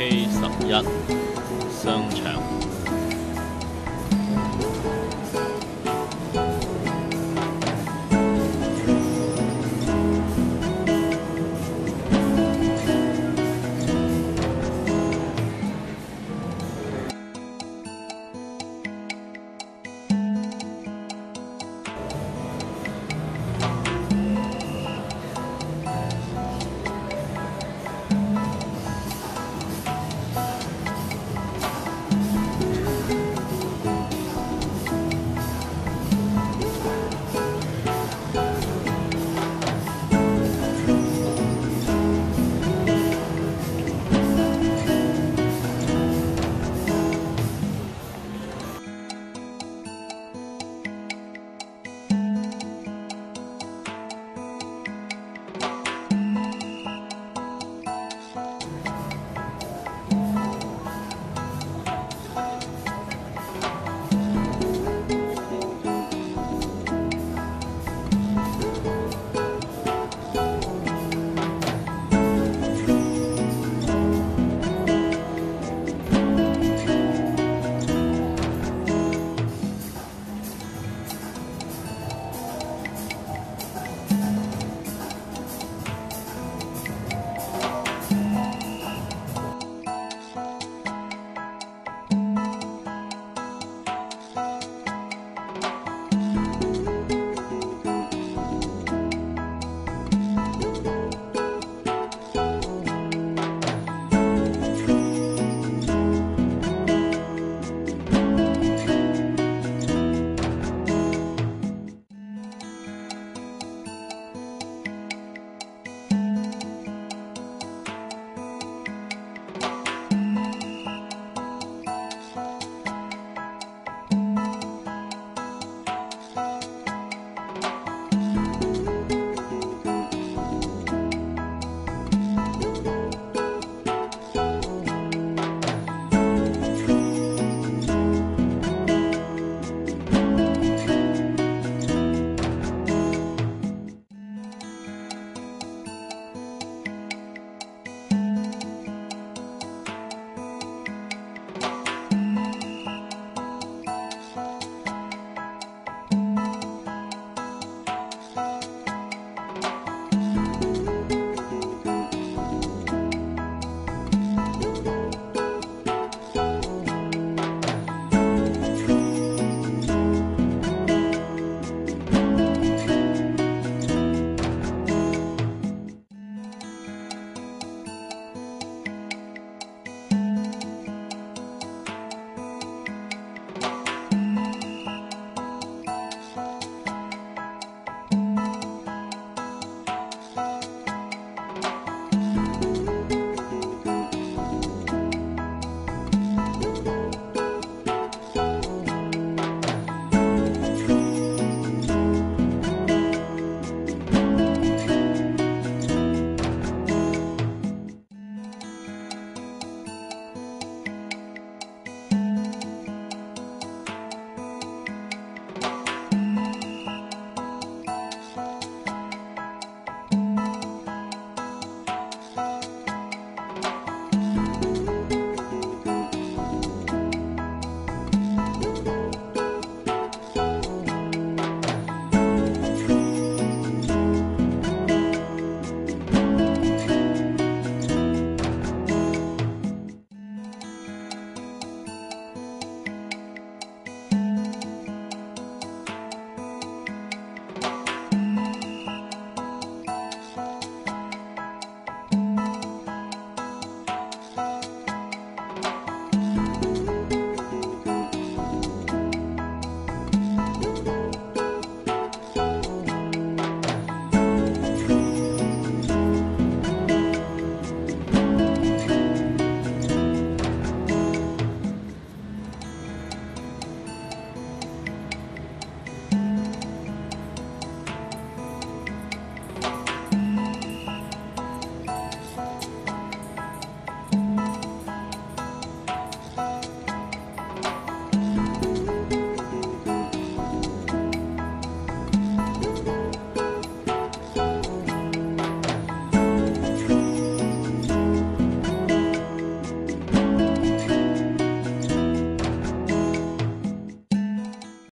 K 十一商场。